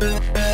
Bye.